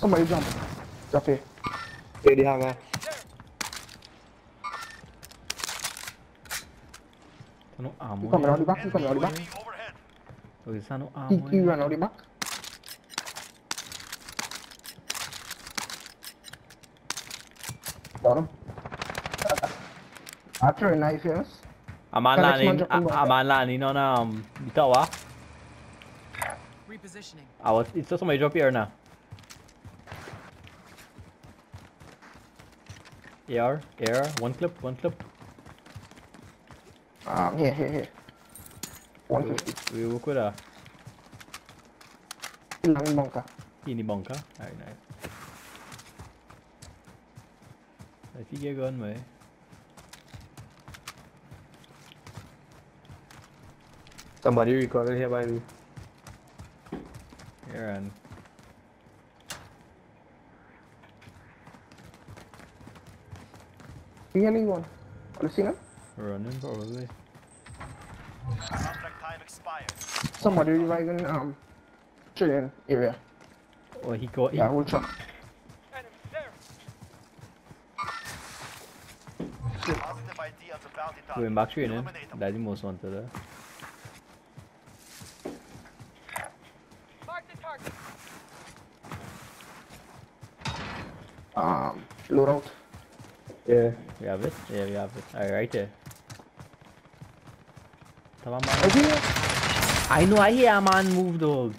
Somebody jump. Jump here. Here the hangar. Tá no amo. You coming out the back? You coming out the back? UAV overhead. Porque tá no He, amo. he run out the back. Got him. I throw a knife, yes. A man Alex, landing. man, A, jump in a man landing on um the tower. Repositioning. I was. It's just somebody drop here now. AR, AR, one clip, one clip. Um, here, here, here. 150. We work with a Lang bunker. teeny bunker. Very nice. I think you're going, mate. Somebody recorded here by me. Here and See anyone? You seen him? running probably. Contract time expired. Somebody reviving, um, Chilean area. Oh, he got. Yeah, we'll try. Positive ID the bounty target. Going back training. Eliminate. That's the most wanted. Uh. Mark the target. Um, loadout. Yeah. We have it? Yeah, we have it. Alright, right there. Tama man. I hear I know, I hear a man move dog.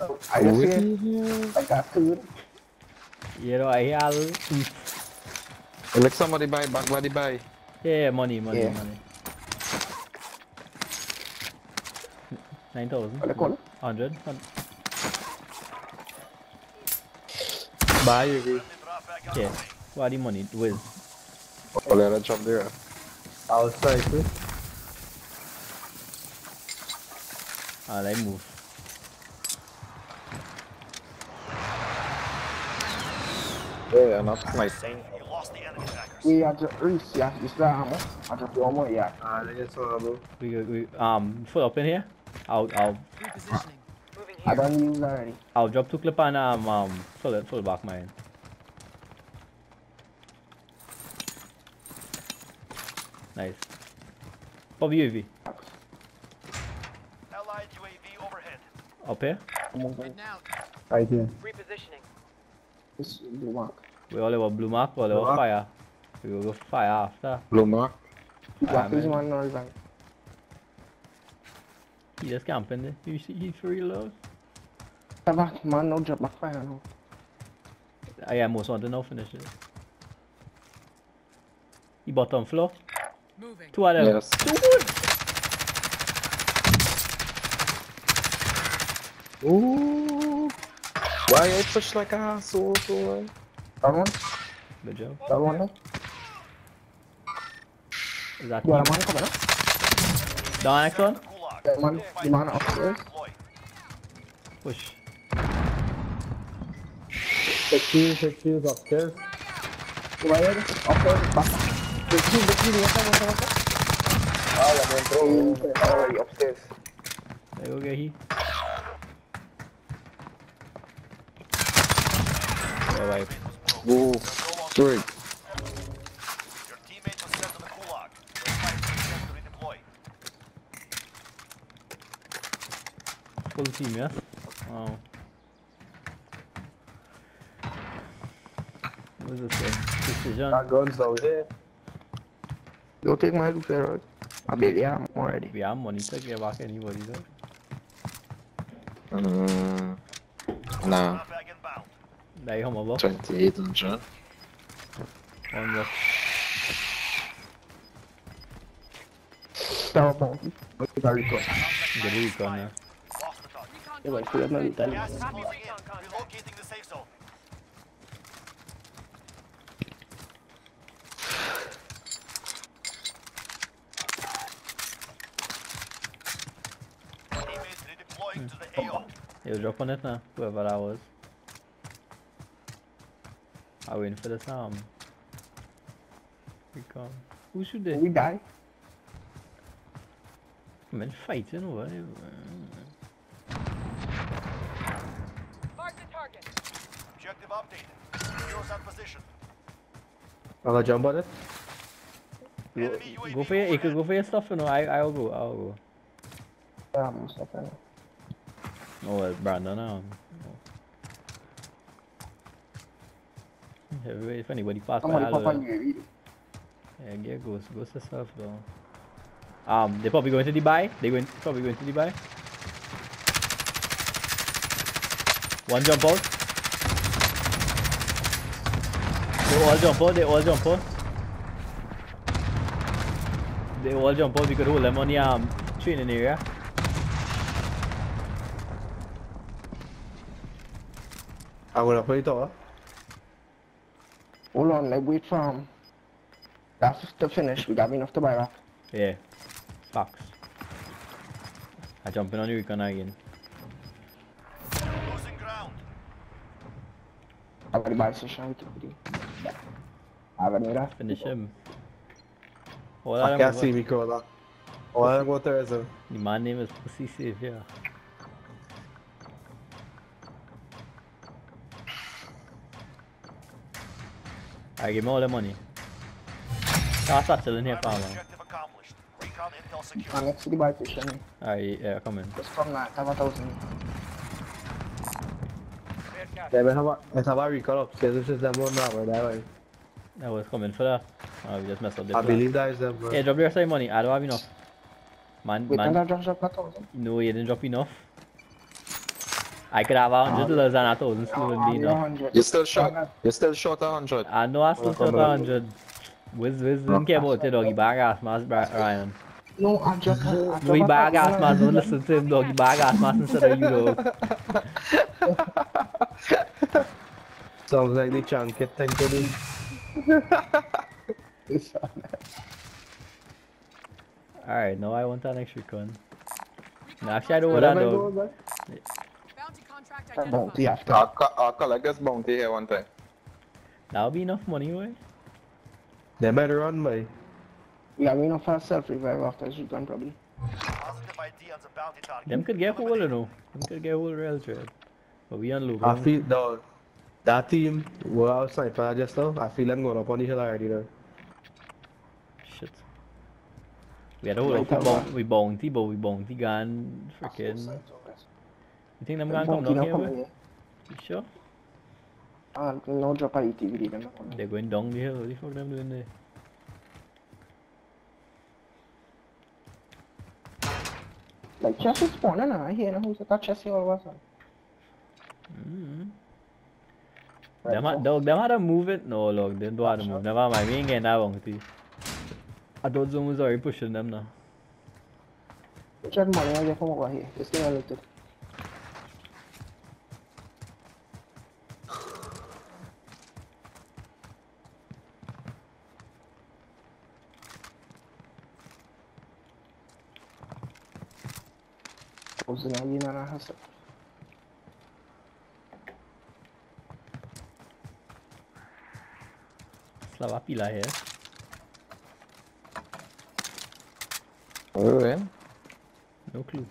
Oh, I just hear like a food. You know, I hear all. Look somebody buy back body buy. Yeah, money, money, Yeah. money. 9,000. What they call it? 100. Buy UAV. Friendly drop back on Yeah. the way. What the money? With. Oh, let us jump there. Outside too. Ah, let move. Yeah, and that's my thing. You lost the enemy trackers. We are just Reese, yeah, it's the ammo. I just do more, yeah. Ah, that's all, bro. We, we, um, full up in here. I'll, I'll, Repositioning. Moving I don't use already. I'll drop two clip and um, um, full full back mine. Nice. Pop UAV. Allied UAV overhead. Up here. Heading out. Right here. Repositioning. This blue mark. We all have a blue mark, we all have Blue a mark. fire. We will go fire after. Blue mark. Black man. is one no revive. He just camping there. You see, he's for real love. Come back, man, no drop back fire no. I am most wanted now finish it. He bottom floor. Moving. Two of them. Yes. Ooh. Why I push like a asshole, so That one? Good job. That one there? Is that You want a team? man coming up? Down next one. Gulag. That man, the man upstairs. Deploy. Push. Check check upstairs. Right here. The key, the key, la dentro, already upstairs. There you go, get he. Yeah, wipe. Go. Three. Your teammate was sent to the Gulag. Your fight is set to redeploy. Full team, yes? Wow. What is this say? Precision. Got guns out there. Go take my loot there, right? I barely am already. We have money to get back anybody though. Mm, nah. Drop bag inbound. There you come 28 and John. One more. Tower bounty. What you got recon? Get the recon now. Off the target. Recon Yeah, but should have not done Gas is Copy closing recon in. contact. Relocating the safe zone. Teammates redeploying to the AO. You drop on it now, whoever that was. I win for this um recon. Who should they? We die. Man fighting over there. Mark the target. Objective updated. Heroes on position. I'll jump on it. Enemy Go for your, you could overhead. go for your stuff, you know. I, I'll go, I'll go. Yeah, I'm stopping. Oh, well, Brandon, um. Everybody, if anybody pass by, Somebody I'll, pop on UAV. yeah, get ghost, ghost yourself though. Um, they're probably going to Dubai. They're going, probably going to Dubai. One jump out. They all jump out. They all jump out. They all jump out. We could hold them on the um training area. I'm gonna play tower. Hold on, like wait for him. That's the finish. We got enough to buy that. Yeah. Facts. I jumping on the recon again. Losing ground. I got the buy session with you. I got that. Finish him. All I of can't see over- me crawler. Oh, I'm going terrorism. The man name is Pussy Savior. I give me all the money. I'll start selling here, Primary farmer. objective accomplished. Recon I'm secure. next to the buy session. Alright, yeah, come in. Just come now. Have a thousand. Yeah, but have a, let's have a recall upstairs, which is them one now, right? That way. I was coming for that. Oh, we just messed up the I plan. believe that is them, bro. Yeah, drop the rest of the money. I don't have enough. Man, Wait, can man, I just drop that thousand? no, you didn't drop enough. I could have a hundred dollars and a thousand still wouldn't be enough. You're still short. You're still short a hundred. I know I still Well, shot a hundred. Wiz, Wiz didn't care about the doggy bag ass man, Ryan. No, I'm just. I No, he bag that ass man, don't listen to him, doggy bag ass man instead of you, dog. Sounds like the chunky thing to do. Alright, now I want an extra con. No, actually, I don't want that, dog. Bounty That bounty after. I'll, co- I'll collect this bounty here one time. That'll be enough money, way. They better run, boy. Yeah, We got enough for a self revive after this weekend probably. Positive ID on the bounty target. Them could get hold, you know. Them could get hold real trade. But we on loop. I feel, no, that team, were out sniper just now, I feel them going up on the hill already, though. Shit. We had a hold Right, up, we, that boun- one. we bounty, but we bounty gun freaking. You think them gonna come down here, here. You sure? Ah, no drop a ETV them. They're going down the hill. What the fuck them doing there? Like chest is spawning now. I hear who's at that chest here all of a sudden. Mm-hmm. Right, Them, so- dog, them had to move it? No, look, they don't have to move. Never mind, we ain't getting that bounty. I thought Zoom was already pushing them now. Which other money I get from over here? This thing I looked Slava pila here. Where we in? No clue.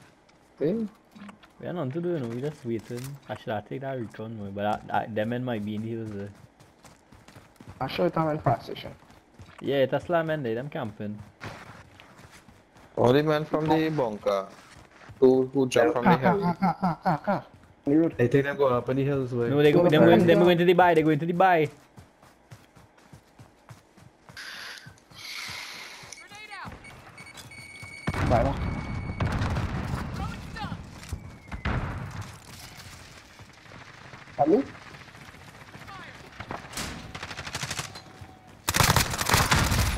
See? We have nothing to do, you know. We just waiting. I should have take that recon, boy, but that, that, them men might be in the hills there. I'll show it on my fast station. Yeah, it's a slam men there, them camping. All the men from the bunker who, who jumped from the hill. ah, ah, ah, ah, ah. On. They think them going up on the hills, boy. No, they go, No, them no, going, no, them no. going to Dubai, they're going to Dubai. Grenade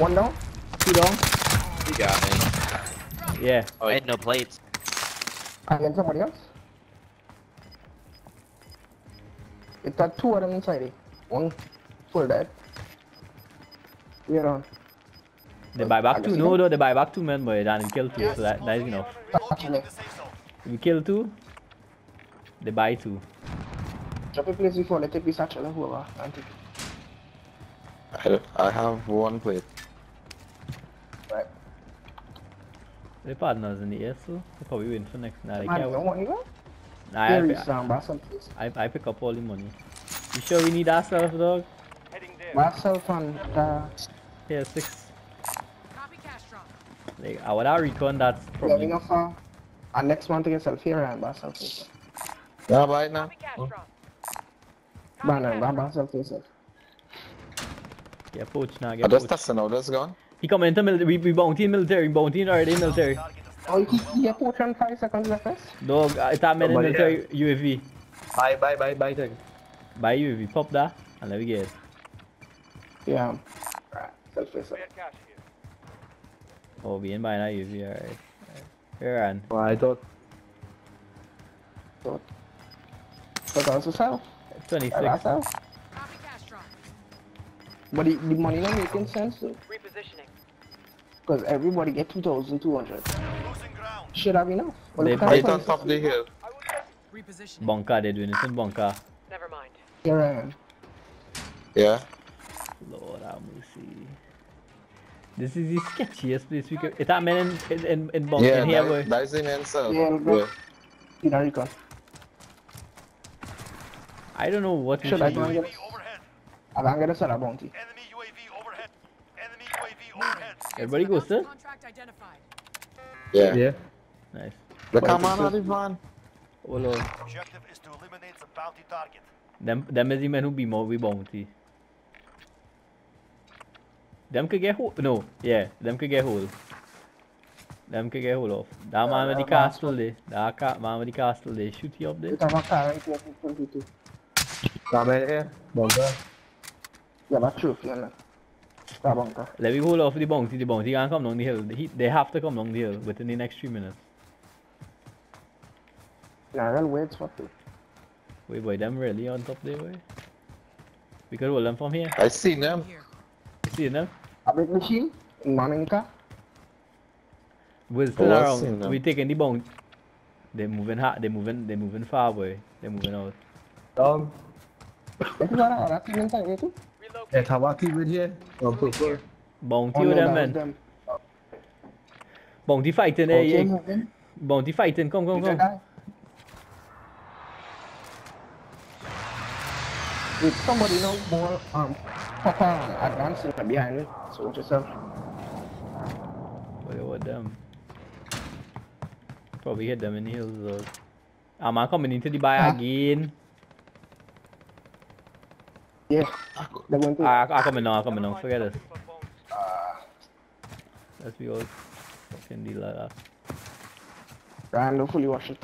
One down? Two down? You got me. Yeah. Oh, I had no plates. And then somebody else? It got two of them inside it. One full dead. We're on. They buy back two. No, no, they buy back two men, boy, and we kill two, so that, that is closing in. enough. Relocating the safe. We kill two, they buy two. Drop a place before they take this satchel and whoever and take it. I, I have one plate. They partners in the air, so they probably win for next. Nah, they Man, can't want you? Nah, I, There pick, is some bass some place. I, I pick up all the money. You sure we need ourselves, dog? Heading there. Myself and uh, Here, six. Copy Castro. Like, uh, what I recon, that's yeah, probably. we know for our next one to get self here and myself. also. Yeah, bye now. Copy Castro. Banner, ban myself yourself. Yeah, poach now, I get just poach. testing out this gun. He come into military, we, we bounty in military, we bounty in already in military. Oh, you keep your push five seconds left first? Dog, uh, it's oh, a man in Somebody military UAV. Bye, bye, bye, bye, thing. Buy UAV, pop that, and let me get it. Yeah. Right, self yourself. We had cash here. Oh, we ain't buying that UAV, alright. Here, and Well, I thought, So, so also sell. 26. I sell. But the, the money not making sense though. Repositioning. Because everybody get 2,200. Should have enough. Well, They- look Right on top of the hill. Repositioning. Bunker, they're doing this in bunker. Never mind. Here I am. Yeah. Lord have mercy. This is the sketchiest place we could. It's that man in, in, in, in, bunk, Yeah, in here, boy. that's him himself. Yeah, bro. Yeah. You know, you can. I don't know what we Should should I do. go and get UAV overhead. Get a set of bounty. Enemy UAV overhead. Enemy UAV overhead. Everybody goes, Bounty sir? Contract identified. Yeah. yeah. Nice. The come on, out of the van. Oh. Objective is to eliminate the bounty target. Them, them is the men who be more we bounty. Them could get hold. No, yeah, them could get hold. Them could get hold off. That man with the castle there. That ca man with the castle there. Shoot you up there. You have a car right here for 22. Come in here. Bunker. Yeah, that's true. Yeah, no. That bunker. Let me hold off the bounty. The bounty can't come down the hill. He, they have to come down the hill within the next three minutes. Yeah, real weird spot too. Wait, boy, them really on top there, boy. We could hold them from here. I see them. Here. You see them? A big machine in Monica. We're still Oh, around. seen them. We taking the bounty. They're moving hard. They're moving. They're moving far, boy. They're moving out. Down. That is what I that team inside here too. Yeah, Tawaki with here. On purple. Bounty Oh, with no, them, that man. them. Bounty fighting, eh? Okay, Yeah. move in. Bounty fighting. Come, come, You come. die. If somebody know more um proper advanced behind it, so watch yourself. What about them? Probably hit them in the hills though. Am I coming into the buy Huh? again? Yeah. They're going to I, ah, I ah, coming now, I coming now. Forget it. Let's be all fucking deal like that. Ryan don't fully watch it.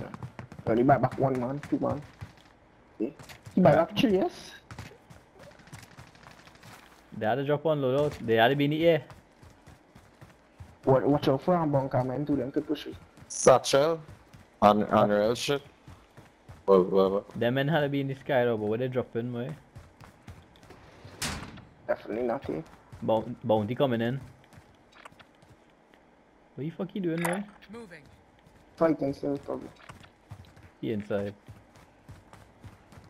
So they buy back one man, two man. Yeah. He buy back three, yes. They had to drop one load out. They had to be in the air. Watch, watch out for them bunker man too, them could push you. Satchel. On, on real shit. Well, well, well. Them men had to be in the sky though, but where they dropping, boy? Definitely not here. Boun- bounty coming in. What you fuck you doing, boy? Moving. Fighting still probably. He inside.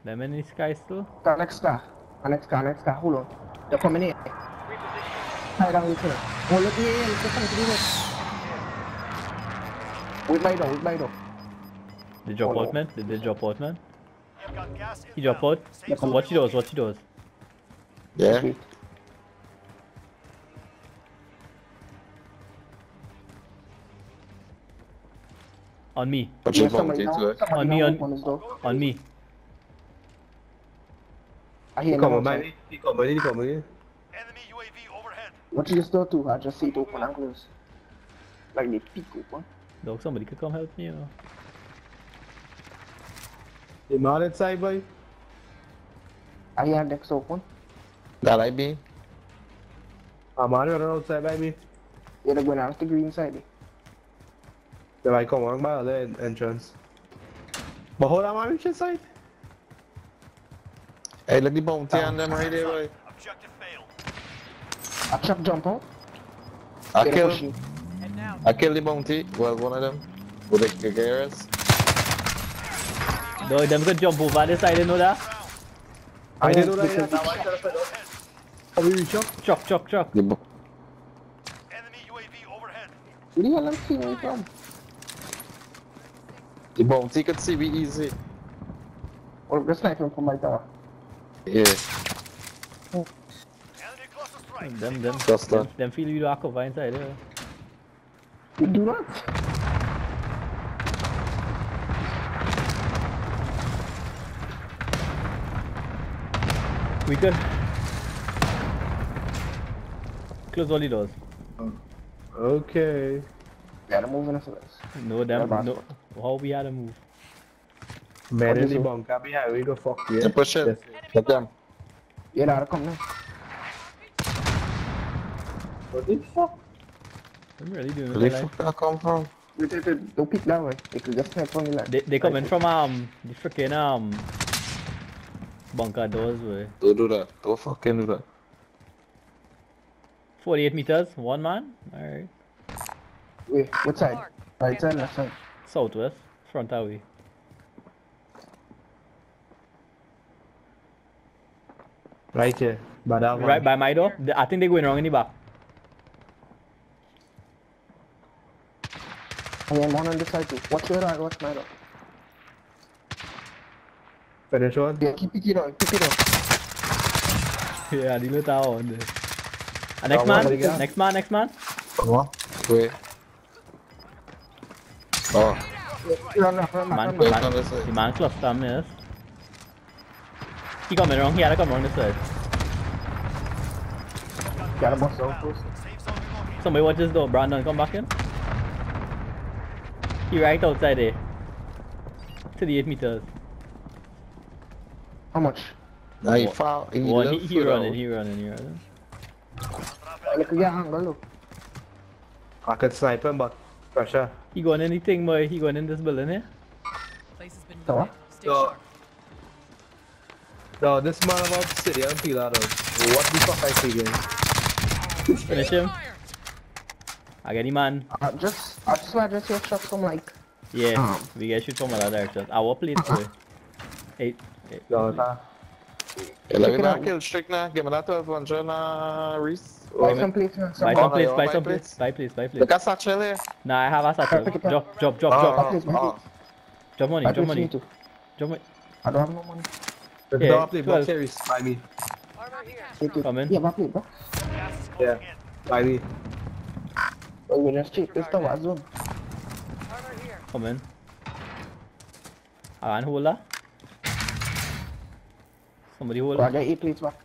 Them in the sky still? Car next car. Car next car, next car. Hold on. They're coming in. Tie down with her. Oh, look here, look at something to do. Wait by door, wait by door. They drop Oh, out, no. man? Did they drop out, man? You've got gas He drop out? Safe zone Watch he does, watch he does. Yeah. On me, Put Yeah, somebody bounty now- to it. somebody On me, now on- open his door. on me. I hear Come on, man. Come in, he come in. Enemy UAV overhead. Watch this door too. I just see it open and close. Like they peek open. Dog, somebody could come help me, you know. The man inside, boy. I hear decks open. That I be. A man running outside by me. Yeah, they're going out the green side. eh. They might come on by the other entrance. But hold on, man, reach inside. Hey, look the bounty on them right there, boy. Objective failed. A truck jump out. I They're kill, pushing. Head now. I kill the bounty. Well, one of them. With the Gagaras. Dog, them could jump over this side, you know that? I didn't know that. because- That one trying to find out. How we reach up? Chuck, chuck, chuck. Enemy UAV overhead. Where the hell am I seeing from? the bounty could see me easy. Or the sniping from my tower. Yeah, Enemy cluster strike. Them, them, Just them, that. them feel you lock over inside there. We do not. We could close all the doors. Okay. We gotta move in a place. No, them, Yeah, no. How we had to move? Man in is the it? bunker behind, we go fuck yeah. they push it. Yes. Get them. Yeah, that'll come now. What the fuck? I'm really doing Where it. the Like, fuck that come from? Wait, wait, wait, Don't peek that way. They could just snipe from the left. they they coming from um the freaking um bunker doors way. Don't do that. Don't fucking do that. 48 meters, one man. Alright. Wait, what side? Right side, left side. Southwest, front away. Right here. By that one. Right by my door. I think they're going wrong in the back. And then one on this side too. Watch your eye, watch my door. Finish one. Yeah, keep it on, keep it on. yeah, the little tower on there. Uh, next man, what do next man, next man. Wait. Oh, Man, on this side. the man cluster him, yes. He coming wrong, he had to come wrong this side. Gotta bust out first. Safe zone relocated. Somebody watch this door, Brandon, come back in. He right outside there. To the 8 meters. How much? Now he foul. He, One, he, left he running, he running, he running. Look, yeah, angle, look. I could snipe him, but pressure. He going anything, boy, he going in this building here. Place has been So looted. what? Stay So- sharp. No, this man about to sit here and peel that out. What the fuck I see again? Finish him. I get him man. Uh, just, I just want to see a shot from like, Yeah, Um. we get shoot from another direction. Our plate, boy. Eight. eight. No, nah. Yeah, let me Check it not out. kill strict now. Give me that 1200, uh, Reese. Buy some plates, man. Buy Some some Oh, plates, you buy want some my plates, plates? buy plates, buy plates. Look at Satchel here. Nah, I have a satchel. Pick it up. Drop, drop, drop, Oh, drop. please, oh, please. Drop money, drop money. Drop money. I don't have no money. The Yeah, door plate 12. box here is by me. Take it. Come in. Yeah, buy plate, bro. Yeah. closing. By me. Well, we just check this stuff as well. Come in. I can hold that. Somebody hold So I it. get eight plates back.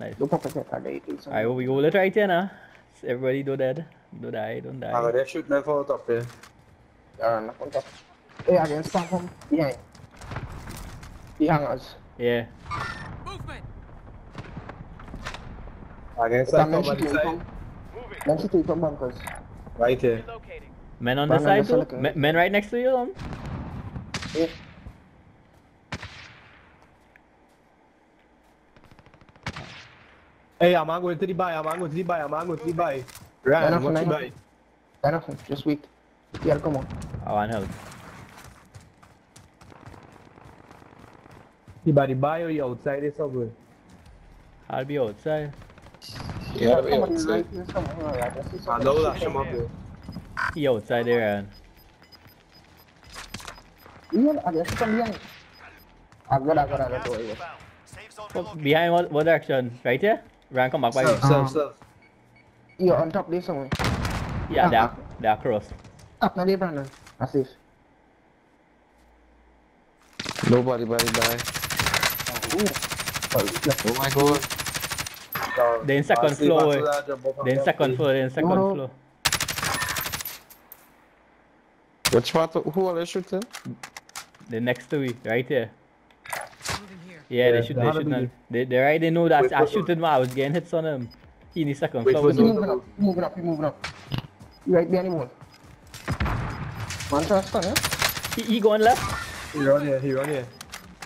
Nice. Don't pop it yet. I get eight plates. Alright, we hold it right here now. Everybody don't dead. Don't die, don't I'm die. gonna shoot them for top there. Uh, knock on top. Hey, I can spam from behind. Behind us. Yeah. Movement! I can Then snipe men from the side. from, then shoot from bunkers. Right here. Men on the side too? look Men, men right next to you, um? Yeah. Hey, I'm going to the buy. I'm going to the buy. I'm going to the buy. Enough, Right, what you enough. buy? Enough, just wait. Yeah, come on. Oh, I want help. You buy the buy or you outside it somewhere? I'll be outside. Yeah, be outside. right here somewhere. I I know that shooting come up there. here. He outside there, and Yeah, I guess from behind. I got, I got, I got. Gas is yeah. found. Safe zone relocated. behind what, what direction? Right here? Ryan, come back by you. Self, self, self. Yeah, on top there somewhere. Yeah, they're, ah, ah. they're across. Ah, up now there, Brandon. That's it. Nobody, body die. Oh, ooh. Oh, yeah. Oh my god. So, They in second I'll floor, if eh. do that, jump up on They're in top second there. floor, they're in second No. floor. Which part? Who are they shooting? They're next to me, right here. Moving here. Yeah, Yeah, they should, they they had should not. They, they right, they know that Wait I for shooting, man. I was getting hits on him. He in the second Wait floor. for with He me. some- moving up, he moving up, he moving up. You right behind the wall. Man, trust on? He, he going left. He run here, he run here.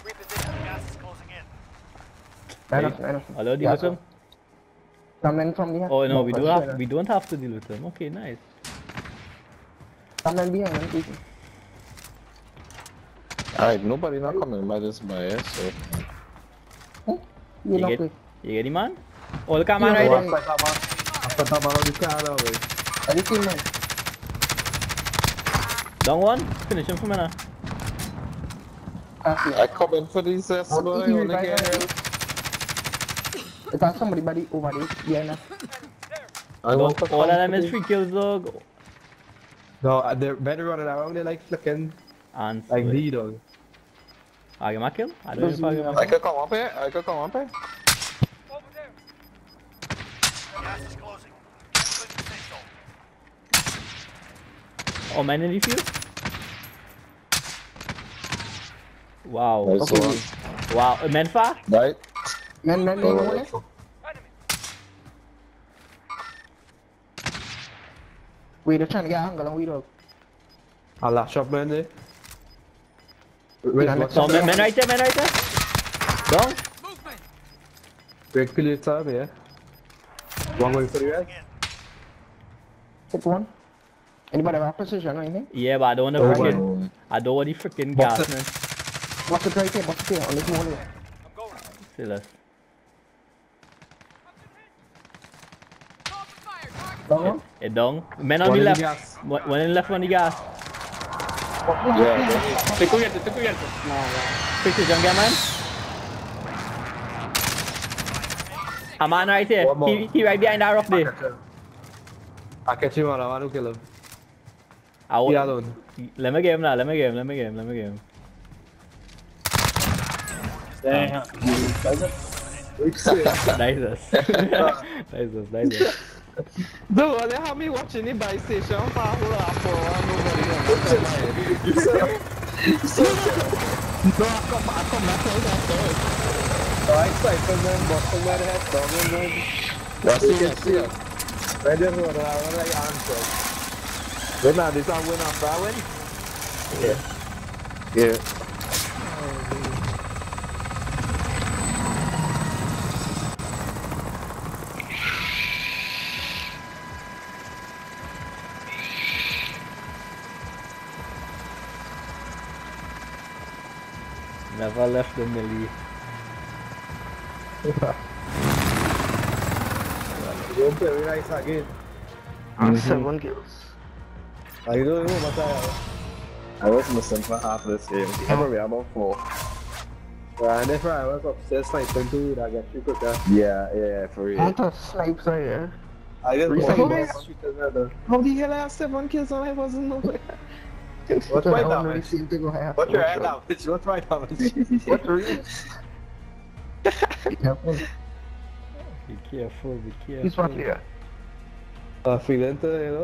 Reposition. Gas is closing in. Fair enough, fair enough. Hello, deal Yeah, with him? Some men from behind. Oh no, we don't fair have we don't have to deal with him. Okay, nice. enough. Some men behind, man, people. Alright, nobody not coming by this by eh, so. You You get quick. you get him man? Oh look at right one there. I'll put that man- I'll man on the car now, man. You seen man? Long one, finish him for me now. I come in for these S Oh, boy, he only revive get us. help. Is that somebody buddy over there? behind us? I want to All of them is company. free kills, dog. No, uh, they're better running around. They're like flicking And like D dog. I get my kill. I don't know if I get my I could come up here. I could come up here. Gas is closing. Moving to safe zone. Oh, man in defuse? Wow. Nice Okay. one. Wow. Uh, Men far? Right? Men, men, men, over right. there? Wait, they're trying to get a angle on we dog. I'll lash up man there. Wait, Yeah, what's No, men, men right there, men right there. Down. Movement! Break kill your time, yeah. One going for you guys. Hit one. Anybody have a precision or anything? Yeah, but I don't want to Oh, freaking. I don't want the freaking gas, it. man. What's it right there? What's it there? On this wall here. I'm going. Still us. Call for fire! Eh, Down one? Down. Men on One the in the left. One one in the left, one in the gas. Yeah, Te cubierto, te cubierto. Precision, get man. A man right here. One more. He, he right behind that rock there. I catch him, man. I want to kill him. I He want, alone. let me get him now. Let me get him. Let me get him. Let me get him. Nice us. nice us. Nice us. No, uh, they have me watching the buy station for a whole half hour and nobody there. No, I come, I come back out afterwards. So I excited man, busting my oh, head down and then What's you the can see it. Right there, what I want to answer. Wait now, this one win after I win? Yeah. Yeah. Never left the Milli. You don't play very nice again. Mm-hmm. Seven kills. I don't know what I uh, I was missing for half this game. I'm Probably about four. Yeah, and if I was upstairs sniping too, I get you quicker. Yeah, yeah, for I real. want to snipes right here. I just Reset want boss. to shoot another. How the hell I have seven kills and I wasn't nowhere? What's I my don't really damage? seem to go high. What's your head damage? What's my damage? What's the reason? Be careful. Be careful, be careful. He's right here. Uh, feeling to, you know?